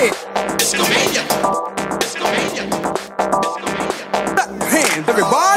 It's comedian. It's hands, everybody.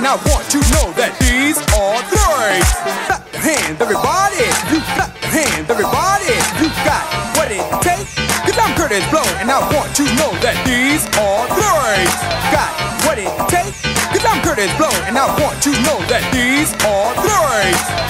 and I want you to know that these are three. Clap your hands, everybody. You clap your hands, everybody. You got what it takes. Cause I'm Curtis Blow, and I want you to know that these are three. Got what it takes. Cause I'm Curtis Blow, and I want you to know that these are three.